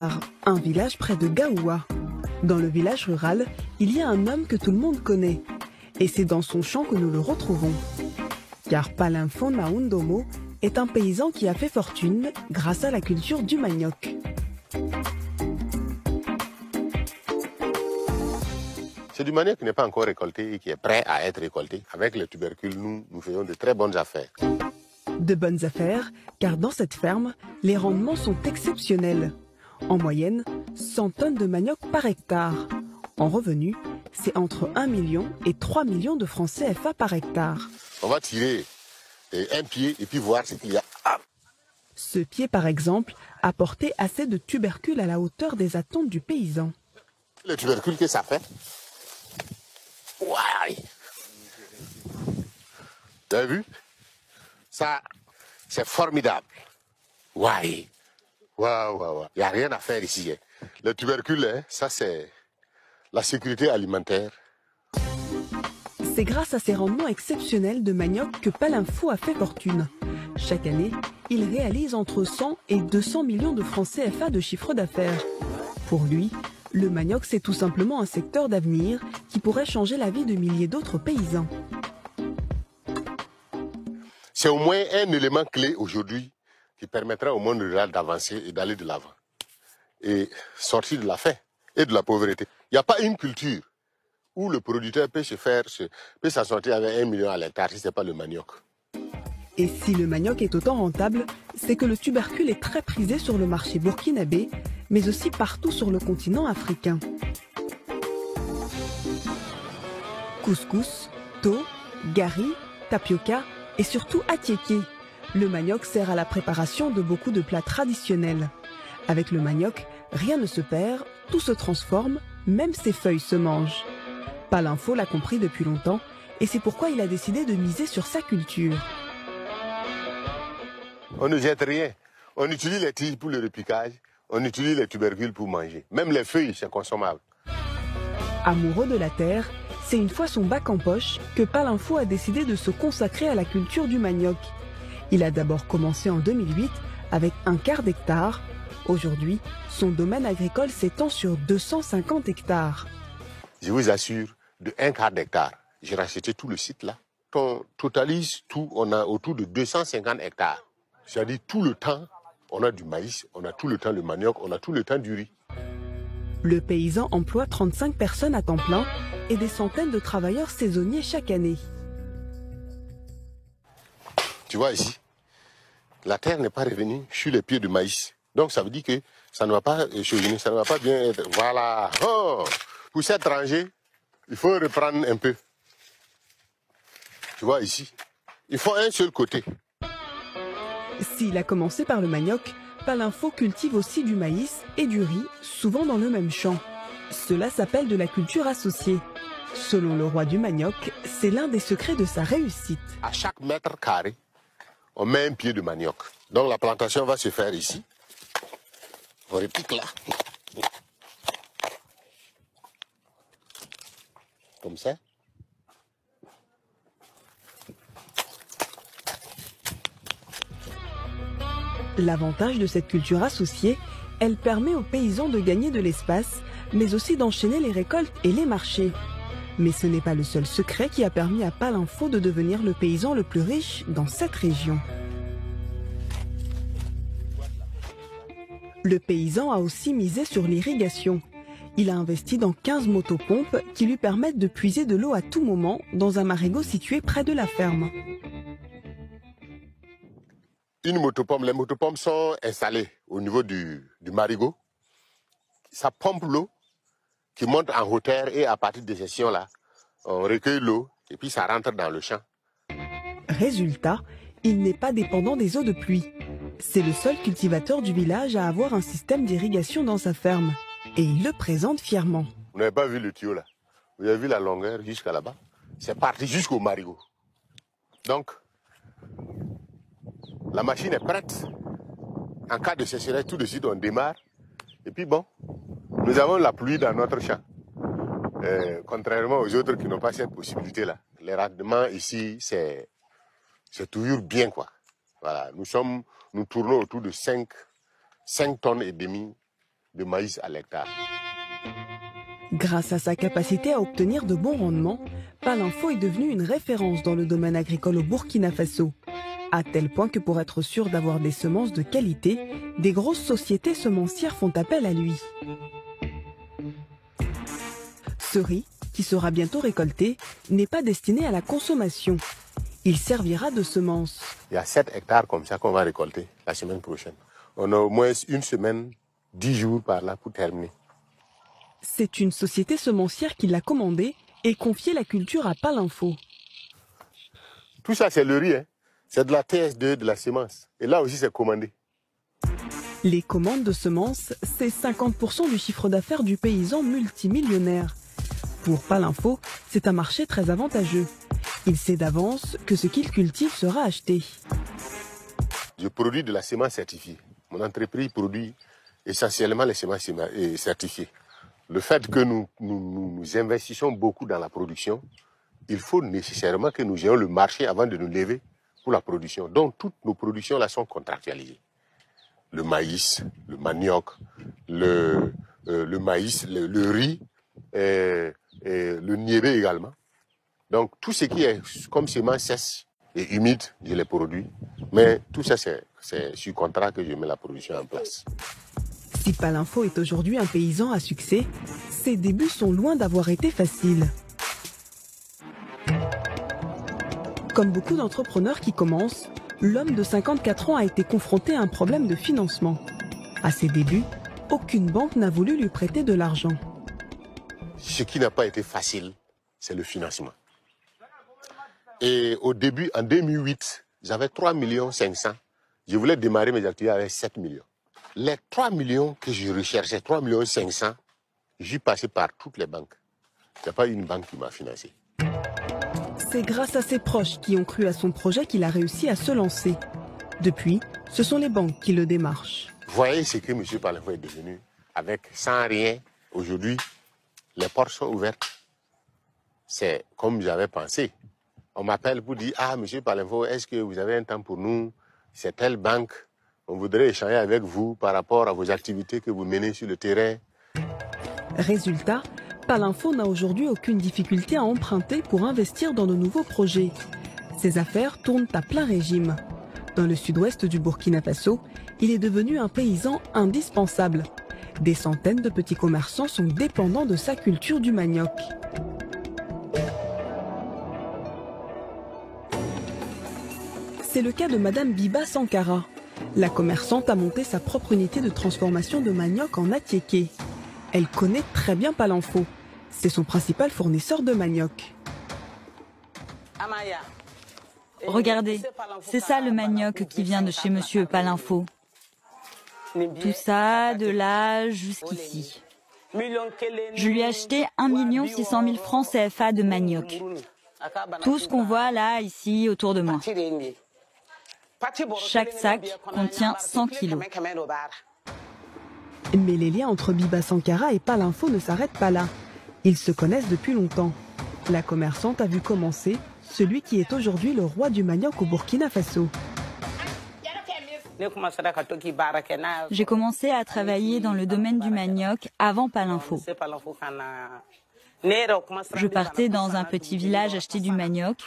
un village près de Gaoua. Dans le village rural, il y a un homme que tout le monde connaît. Et c'est dans son champ que nous le retrouvons. Car Palinfon Maundomo est un paysan qui a fait fortune grâce à la culture du manioc. C'est du manioc qui n'est pas encore récolté et qui est prêt à être récolté. Avec le tubercule, nous, nous faisons de très bonnes affaires. De bonnes affaires, car dans cette ferme, les rendements sont exceptionnels. En moyenne, 100 tonnes de manioc par hectare. En revenu, c'est entre 1 million et 3 millions de francs CFA par hectare. On va tirer un pied et puis voir ce qu'il y a. Ah Ce pied, par exemple, a porté assez de tubercules à la hauteur des attentes du paysan. Le tubercule que ça fait Ouais. T'as vu? Ça, c'est formidable. Ouais. Waouh, waouh, waouh. Il n'y a rien à faire ici. hein. Le tubercule, hein, ça c'est la sécurité alimentaire. C'est grâce à ces rendements exceptionnels de manioc que Palinfo a fait fortune. Chaque année, il réalise entre 100 et 200 millions de francs CFA de chiffre d'affaires. Pour lui, le manioc, c'est tout simplement un secteur d'avenir qui pourrait changer la vie de milliers d'autres paysans. C'est au moins un élément clé aujourd'hui qui permettra au monde rural d'avancer et d'aller de l'avant. Et sortir de la faim et de la pauvreté. Il n'y a pas une culture où le producteur peut se faire, peut s'en sortir avec un million à l'hectare si ce n'est pas le manioc. Et si le manioc est autant rentable, c'est que le tubercule est très prisé sur le marché burkinabé, mais aussi partout sur le continent africain. Couscous, to, gari, tapioca et surtout atiéké. Le manioc sert à la préparation de beaucoup de plats traditionnels. Avec le manioc, rien ne se perd, tout se transforme, même ses feuilles se mangent. Palinfo l'a compris depuis longtemps et c'est pourquoi il a décidé de miser sur sa culture. On ne jette rien. On utilise les tiges pour le repiquage, on utilise les tubercules pour manger. Même les feuilles, c'est consommable. Amoureux de la terre, c'est une fois son bac en poche que Palinfo a décidé de se consacrer à la culture du manioc. Il a d'abord commencé en 2008 avec un quart d'hectare. Aujourd'hui, son domaine agricole s'étend sur 250 hectares. Je vous assure, de un quart d'hectare, j'ai racheté tout le site là. On totalise tout, on a autour de 250 hectares. C'est-à-dire tout le temps, on a du maïs, on a tout le temps le manioc, on a tout le temps du riz. Le paysan emploie 35 personnes à temps plein et des centaines de travailleurs saisonniers chaque année. Tu vois ici, la terre n'est pas revenue sur les pieds de maïs. Donc ça veut dire que ça ne va pas ça ne va pas bien être. Voilà. Oh, pour cette rangée, il faut reprendre un peu. Tu vois ici, il faut un seul côté. S'il a commencé par le manioc, Palinfo cultive aussi du maïs et du riz, souvent dans le même champ. Cela s'appelle de la culture associée. Selon le roi du manioc, c'est l'un des secrets de sa réussite. À chaque mètre carré, on met un pied de manioc. Donc la plantation va se faire ici. On là. Comme ça. L'avantage de cette culture associée, elle permet aux paysans de gagner de l'espace, mais aussi d'enchaîner les récoltes et les marchés. Mais ce n'est pas le seul secret qui a permis à Palinfo de devenir le paysan le plus riche dans cette région. Le paysan a aussi misé sur l'irrigation. Il a investi dans 15 motopompes qui lui permettent de puiser de l'eau à tout moment dans un marigot situé près de la ferme. Une motopompe, les motopompes sont installées au niveau du, du marigot. Ça pompe l'eau qui monte en hauteur et à partir de ces sillons-là, on recueille l'eau et puis ça rentre dans le champ. Résultat, il n'est pas dépendant des eaux de pluie. C'est le seul cultivateur du village à avoir un système d'irrigation dans sa ferme. Et il le présente fièrement. Vous n'avez pas vu le tuyau là? Vous avez vu la longueur jusqu'à là-bas? C'est parti jusqu'au marigot. Donc, la machine est prête. En cas de sécheresse, tout de suite, on démarre. Et puis bon, nous avons la pluie dans notre champ. Euh, contrairement aux autres qui n'ont pas cette possibilité-là. Les rendements ici, c'est, toujours bien, quoi. Voilà. Nous sommes, nous tournons autour de 5, 5 tonnes et demi de maïs à l'hectare. Grâce à sa capacité à obtenir de bons rendements, Palinfo est devenu une référence dans le domaine agricole au Burkina Faso. À tel point que pour être sûr d'avoir des semences de qualité, des grosses sociétés semencières font appel à lui. Ce riz, qui sera bientôt récolté, n'est pas destiné à la consommation. Il servira de semence. Il y a 7 hectares comme ça qu'on va récolter la semaine prochaine. On a au moins une semaine, 10 jours par là pour terminer. C'est une société semencière qui l'a commandé et confié la culture à Palinfo. Tout ça, c'est le riz. Hein. C'est de la TS2, de la semence. Et là aussi, c'est commandé. Les commandes de semences, c'est 50% du chiffre d'affaires du paysan multimillionnaire. Pour Palinfo, c'est un marché très avantageux. Il sait d'avance que ce qu'il cultive sera acheté. Je produis de la semence certifiée. Mon entreprise produit essentiellement les semences certifiées. Le fait que nous, investissons beaucoup dans la production, il faut nécessairement que nous ayons le marché avant de nous lever pour la production. Donc toutes nos productions là sont contractualisées. Le maïs, le manioc, le, euh, le maïs, le, riz, et, le niébé également. Donc tout ce qui est comme semence sèche et humide, je les produis. Mais tout ça, c'est sur contrat que je mets la production en place. Si Palinfo est aujourd'hui un paysan à succès, ses débuts sont loin d'avoir été faciles. Comme beaucoup d'entrepreneurs qui commencent, l'homme de 54 ans a été confronté à un problème de financement. À ses débuts, aucune banque n'a voulu lui prêter de l'argent. Ce qui n'a pas été facile, c'est le financement. Et au début, en 2008, j'avais 3 500 Je voulais démarrer mes activités avec 7 millions. Les 3 millions que je recherchais, 3 millions 500, j'ai passé par toutes les banques. Il n'y a pas une banque qui m'a financé. C'est grâce à ses proches qui ont cru à son projet qu'il a réussi à se lancer. Depuis, ce sont les banques qui le démarchent. Voyez ce que M. Palinfo est devenu. Avec sans rien, aujourd'hui, les portes sont ouvertes. C'est comme j'avais pensé. On m'appelle pour dire Ah, M. Palinfo, est-ce que vous avez un temps pour nous? C'est telle banque. On voudrait échanger avec vous par rapport à vos activités que vous menez sur le terrain. Résultat, Palinfo n'a aujourd'hui aucune difficulté à emprunter pour investir dans de nouveaux projets. Ses affaires tournent à plein régime. Dans le sud-ouest du Burkina Faso, il est devenu un paysan indispensable. Des centaines de petits commerçants sont dépendants de sa culture du manioc. C'est le cas de Madame Biba Sankara. La commerçante a monté sa propre unité de transformation de manioc en atiéké. Elle connaît très bien Palinfo. C'est son principal fournisseur de manioc. Regardez, c'est ça le manioc qui vient de chez Monsieur Palinfo. Tout ça, de là jusqu'ici. Je lui ai acheté 1 600 000 francs CFA de manioc. Tout ce qu'on voit là, ici, autour de moi. Chaque sac contient 100 kilos. Mais les liens entre Biba Sankara et Palinfo ne s'arrêtent pas là. Ils se connaissent depuis longtemps. La commerçante a vu commencer celui qui est aujourd'hui le roi du manioc au Burkina Faso. J'ai commencé à travailler dans le domaine du manioc avant Palinfo. Je partais dans un petit village acheter du manioc.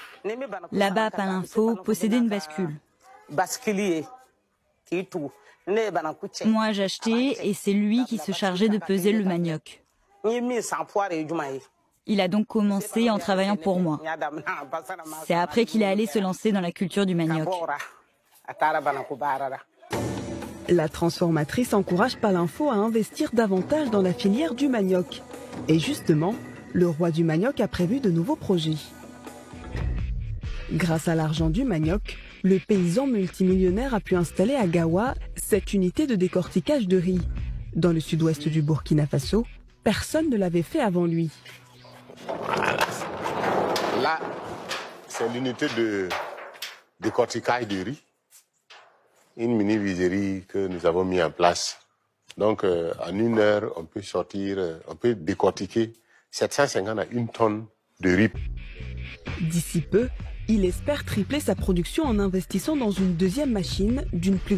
Là-bas, Palinfo possédait une bascule. Moi, j'achetais et c'est lui qui se chargeait de peser le manioc. Il a donc commencé en travaillant pour moi. C'est après qu'il est allé se lancer dans la culture du manioc. La transformatrice encourage Palinfo à investir davantage dans la filière du manioc. Et justement, le roi du manioc a prévu de nouveaux projets. Grâce à l'argent du manioc, le paysan multimillionnaire a pu installer à Gawa cette unité de décortiquage de riz. Dans le sud-ouest du Burkina Faso, Personne ne l'avait fait avant lui. Là, c'est l'unité de décortiquage de riz. Une mini-viserie que nous avons mis en place. Donc, euh, en une heure, on peut sortir, euh, on peut décortiquer 750 à une tonne de riz. D'ici peu, il espère tripler sa production en investissant dans une deuxième machine d'une plus grande